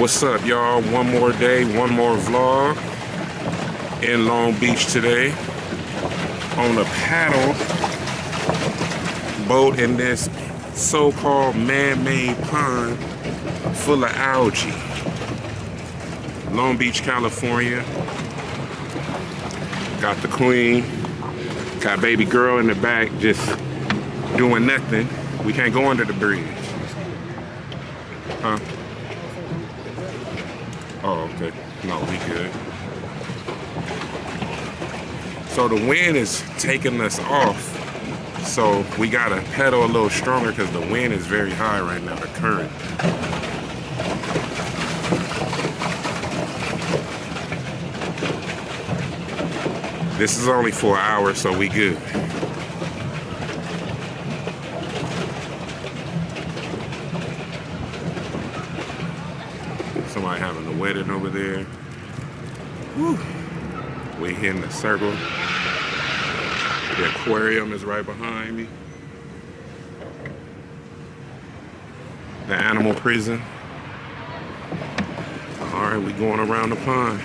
What's up, y'all? One more day, one more vlog in Long Beach today on a paddle boat in this so-called man-made pond full of algae. Long Beach, California. Got the queen. Got baby girl in the back just doing nothing. We can't go under the bridge. Huh? Oh, okay. No, we good. So the wind is taking us off. So we gotta pedal a little stronger because the wind is very high right now, the current. This is only for an hour, so we good. Somebody having a wedding over there. Woo. We hitting the circle. The aquarium is right behind me. The animal prison. All right, we going around the pond.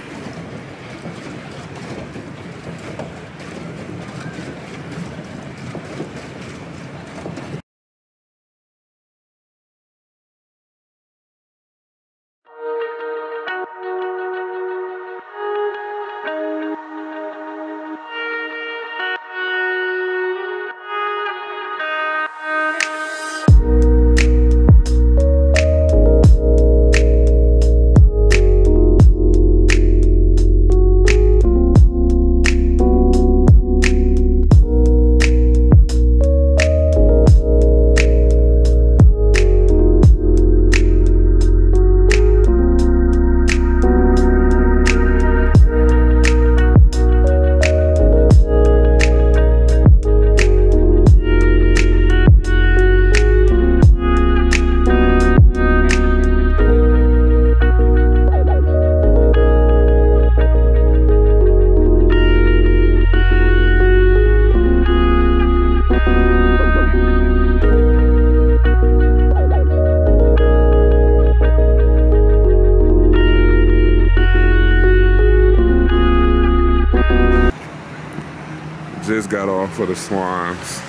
For the Swans.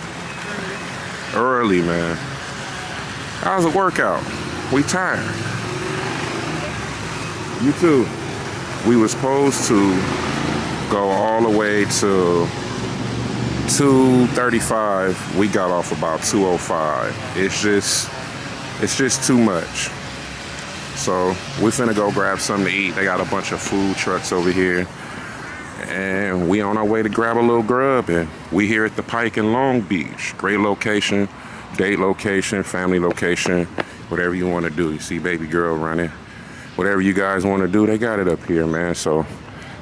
Early, man. How's the workout? We tired. You too. We were supposed to go all the way to 235. We got off about 205. It's just it's just too much. So we finna go grab something to eat. They got a bunch of food trucks over here. And we on our way to grab a little grub and we here at the Pike in Long Beach. Great location, date location, family location, whatever you want to do. You see baby girl running. Whatever you guys want to do, they got it up here, man. So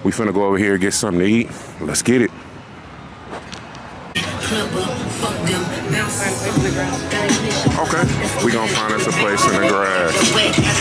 we finna go over here get something to eat. Let's get it. Okay, we gonna find us a place in the grass.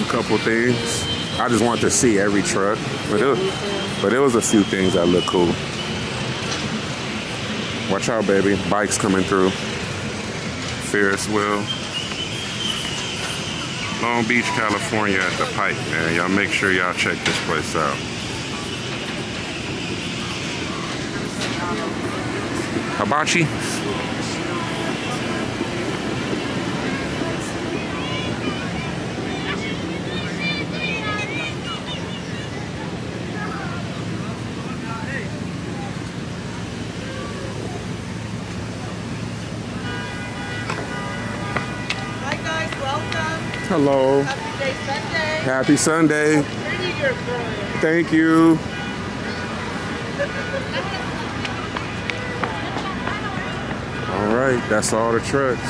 a couple things. I just wanted to see every truck, but it was, but it was a few things that look cool. Watch out, baby! Bikes coming through. Ferris wheel. Long Beach, California, at the Pike, man. Y'all make sure y'all check this place out. Hibachi. Hi guys, welcome. Hello. Happy Day Sunday. Happy Sunday. Thank you. right, that's all the trucks.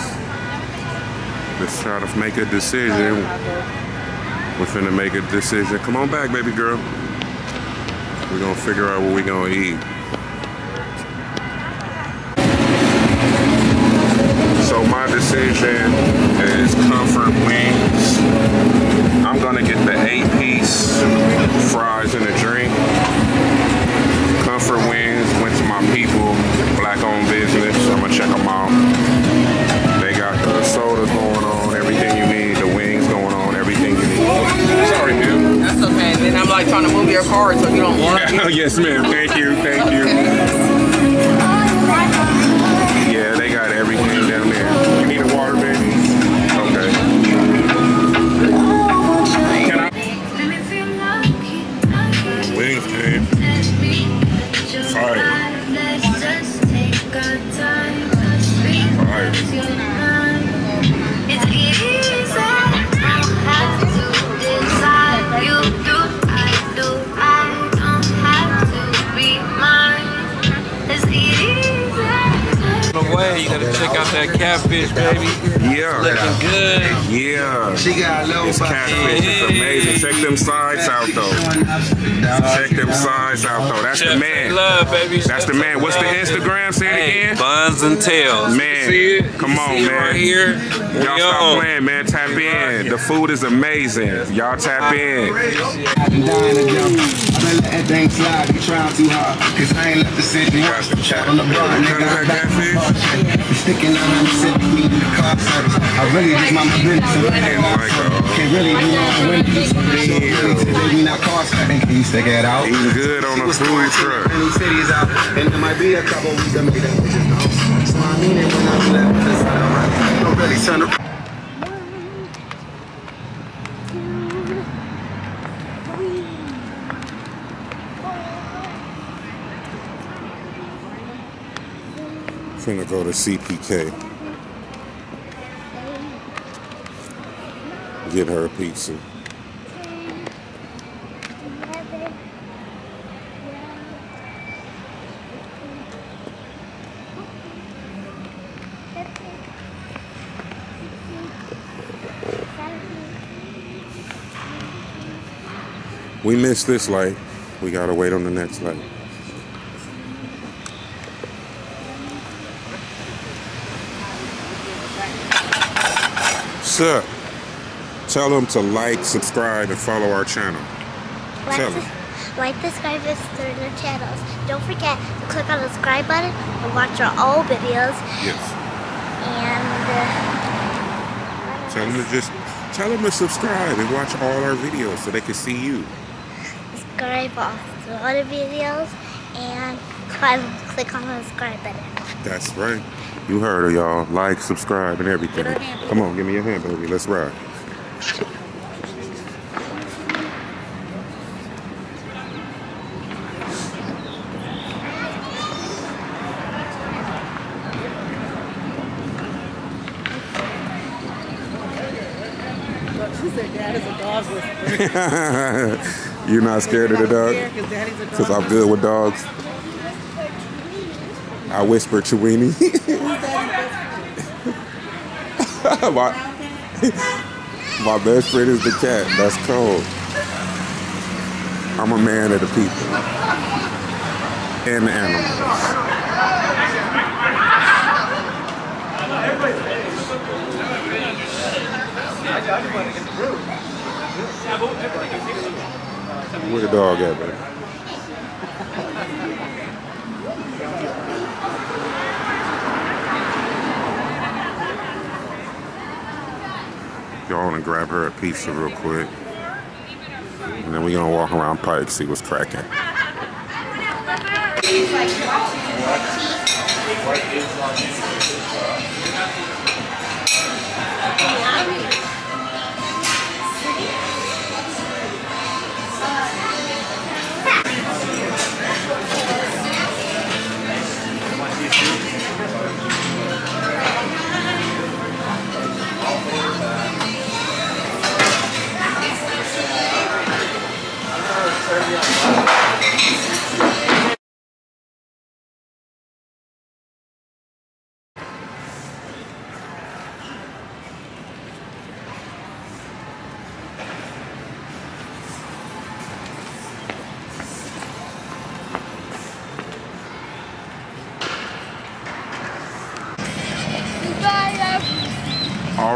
Let's try to make a decision. We're finna make a decision. Come on back, baby girl. We're gonna figure out what we're gonna eat. Your car so you don't want yes, ma'am. Thank you. Thank you. Yeah, they got everything down there. You need a water, baby? Okay. Can I? Wings. Fire. That catfish, baby. Yeah. Looking good. Yeah. She got low This catfish is amazing. Check them sides out though. Check them sides out though. That's the man. Love, baby. That's the man. What's the Instagram? Say it Hey, again. Buns and tails. Man, See it? come You on, see man. Right here. Y'all stop on. playing, man. Tap in. The food is amazing. Y'all tap in. I'm dying to jump. I've been letting things slide. You trying too hard. Cause I ain't left the city. Got the chat. On the bar, nigga. I'm back catfish? on the bar. Sticking out on the city. We need the car service. I really just my business. And like, uh, Can't really do all the windows. Today we not car serving. Can you stick it out? Eating good on a food truck. Many cities out, and there might be a couple we can make them bitches know. So I mean it when I'm left to the side of my Don't really turn. Finna go to CPK. Get her a pizza. We missed this light. We gotta wait on the next light. Sir, tell them to like, subscribe, and follow our channel. Tell them. like subscribe us through the channels. Don't forget to click on the subscribe button and watch our old videos. Yes. And uh, Tell them to just tell them to subscribe and watch all our videos so they can see you. subscribe to all the videos and click, on the subscribe button. That's right. You heard her, y'all. Like, subscribe, and everything. Give her a hand, Come on, give me your hand, baby. Let's ride. You're not scared of the dog? Because I'm good with dogs. I whisper to Weenie. my, my best friend is the cat. That's cold. I'm a man of the people and the animals. Where the dog at, baby? go on and grab her a pizza real quick. And then we're going to walk around Pike, see what's cracking.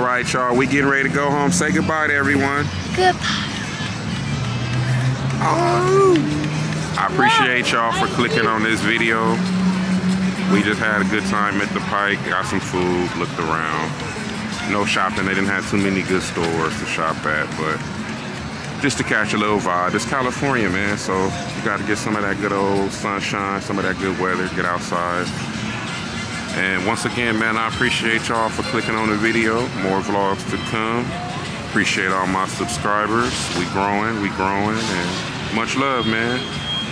Right, y'all. We getting ready to go home. Say goodbye to everyone. Goodbye. Oh. I appreciate y'all for clicking on this video. We just had a good time at the Pike, got some food, looked around. No shopping, they didn't have too many good stores to shop at, but just to catch a little vibe. It's California, man, so you got to get some of that good old sunshine, some of that good weather, get outside. And once again, man, I appreciate y'all for clicking on the video. More vlogs to come. Appreciate all my subscribers. We growing, we growing, and much love, man.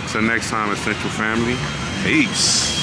Till next time, Essential Family. Peace.